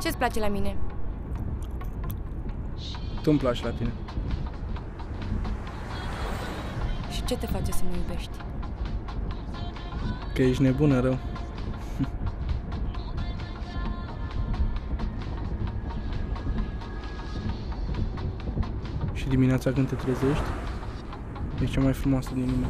Ce-ți place la mine? Tu îmi place la tine. Și ce te face să mă iubești? Că ești nebună rău. Și dimineața când te trezești, ești cea mai frumoasă din lume.